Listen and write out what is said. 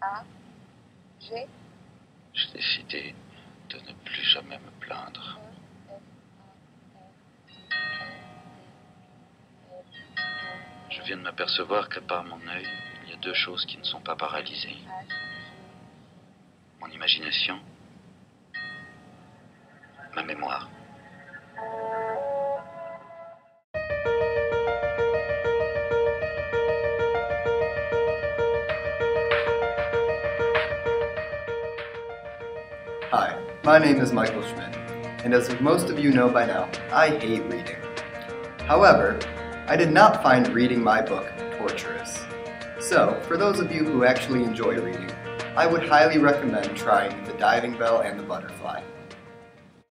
A, G. J'ai décidé de ne plus jamais me plaindre. Je viens de m'apercevoir qu'à part mon œil, il y a deux choses qui ne sont pas paralysées. Mon imagination, ma mémoire. Hi, my name is Michael Schmidt, and as most of you know by now, I hate reading. However, I did not find reading my book torturous. So, for those of you who actually enjoy reading, I would highly recommend trying The Diving Bell and the Butterfly.